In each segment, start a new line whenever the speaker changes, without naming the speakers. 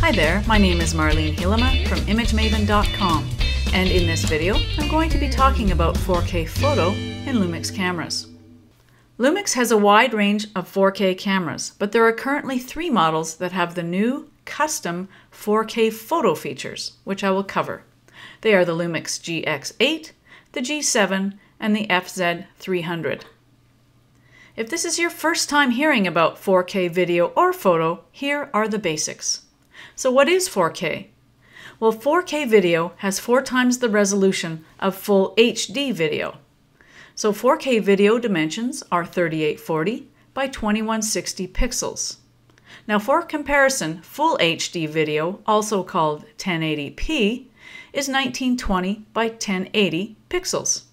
Hi there, my name is Marlene Hielema from ImageMaven.com, and in this video I'm going to be talking about 4K photo in Lumix cameras. Lumix has a wide range of 4K cameras, but there are currently three models that have the new custom 4K photo features, which I will cover. They are the Lumix GX8, the G7, and the FZ300. If this is your first time hearing about 4K video or photo, here are the basics. So what is 4K? Well, 4K video has four times the resolution of full HD video. So 4K video dimensions are 3840 by 2160 pixels. Now for comparison, full HD video, also called 1080p, is 1920 by 1080 pixels.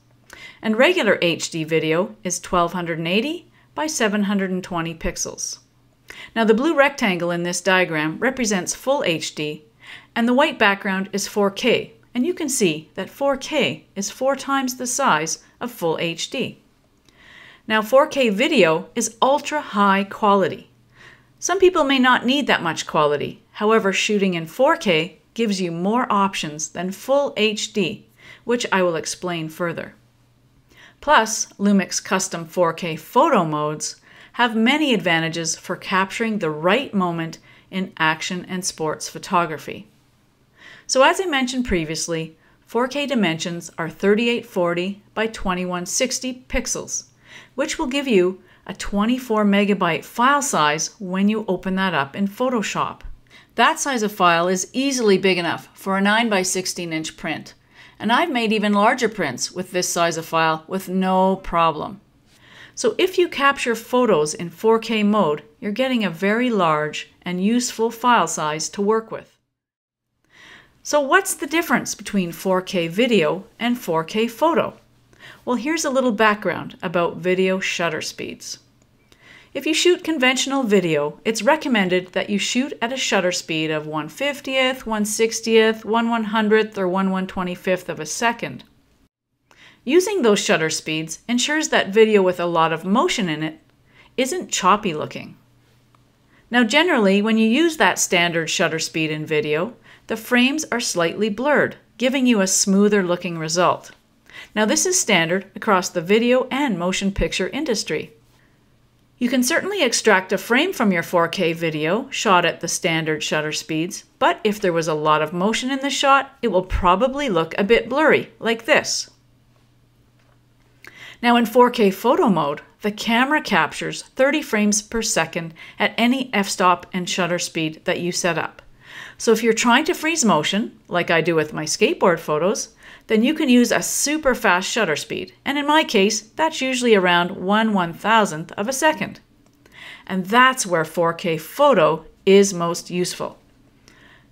And regular HD video is 1280 by 720 pixels. Now the blue rectangle in this diagram represents full HD and the white background is 4K and you can see that 4K is four times the size of full HD. Now 4K video is ultra high quality. Some people may not need that much quality, however shooting in 4K gives you more options than full HD, which I will explain further. Plus, Lumix custom 4K photo modes have many advantages for capturing the right moment in action and sports photography. So as I mentioned previously, 4K dimensions are 3840 by 2160 pixels, which will give you a 24 megabyte file size when you open that up in Photoshop. That size of file is easily big enough for a 9 by 16 inch print, and I've made even larger prints with this size of file with no problem. So if you capture photos in 4K mode, you're getting a very large and useful file size to work with. So what's the difference between 4K video and 4K photo? Well, here's a little background about video shutter speeds. If you shoot conventional video, it's recommended that you shoot at a shutter speed of 1 50th, 1 60th, 1 100th, or 1 125th of a second. Using those shutter speeds ensures that video with a lot of motion in it isn't choppy looking. Now generally, when you use that standard shutter speed in video, the frames are slightly blurred, giving you a smoother looking result. Now this is standard across the video and motion picture industry. You can certainly extract a frame from your 4K video shot at the standard shutter speeds, but if there was a lot of motion in the shot, it will probably look a bit blurry, like this. Now in 4K photo mode, the camera captures 30 frames per second at any f-stop and shutter speed that you set up. So if you're trying to freeze motion, like I do with my skateboard photos, then you can use a super fast shutter speed. And in my case, that's usually around 1 1000th of a second. And that's where 4K photo is most useful.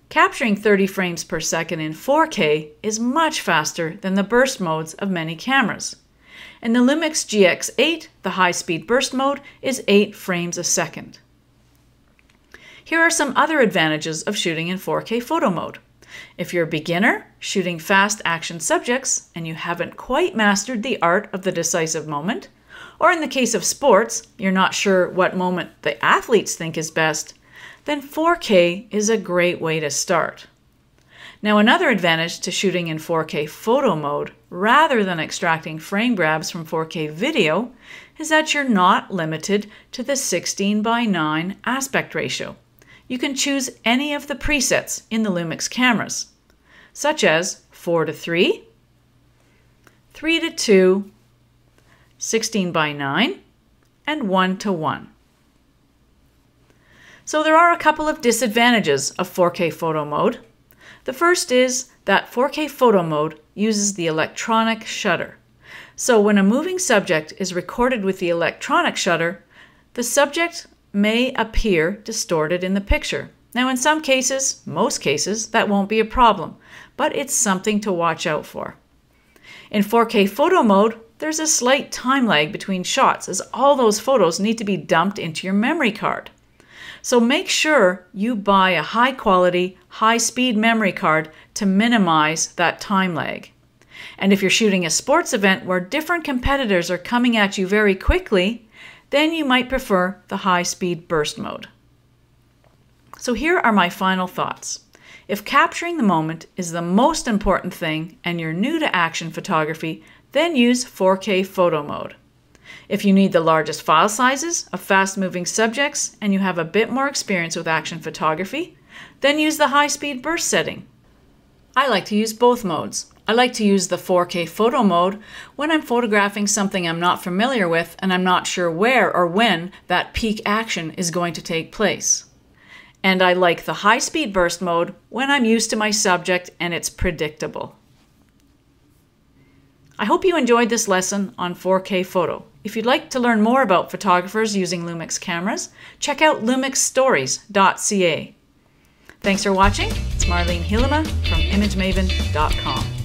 Capturing 30 frames per second in 4K is much faster than the burst modes of many cameras. In the Lumix GX8, the high-speed burst mode is 8 frames a second. Here are some other advantages of shooting in 4K photo mode. If you're a beginner shooting fast action subjects and you haven't quite mastered the art of the decisive moment, or in the case of sports, you're not sure what moment the athletes think is best, then 4K is a great way to start. Now, another advantage to shooting in 4K photo mode rather than extracting frame grabs from 4K video is that you're not limited to the 16 by 9 aspect ratio. You can choose any of the presets in the Lumix cameras, such as 4 to 3, 3 to 2, 16 by 9, and 1 to 1. So there are a couple of disadvantages of 4K photo mode. The first is that 4K photo mode uses the electronic shutter. So when a moving subject is recorded with the electronic shutter, the subject may appear distorted in the picture. Now, in some cases, most cases, that won't be a problem, but it's something to watch out for. In 4K photo mode, there's a slight time lag between shots as all those photos need to be dumped into your memory card. So make sure you buy a high quality, high speed memory card to minimize that time lag. And if you're shooting a sports event where different competitors are coming at you very quickly, then you might prefer the high speed burst mode. So here are my final thoughts. If capturing the moment is the most important thing and you're new to action photography, then use 4K photo mode. If you need the largest file sizes of fast moving subjects and you have a bit more experience with action photography, then use the high speed burst setting. I like to use both modes. I like to use the 4K photo mode when I'm photographing something I'm not familiar with and I'm not sure where or when that peak action is going to take place. And I like the high speed burst mode when I'm used to my subject and it's predictable. I hope you enjoyed this lesson on 4K photo. If you'd like to learn more about photographers using Lumix cameras, check out lumixstories.ca. Thanks for watching. It's Marlene Hielema from ImageMaven.com.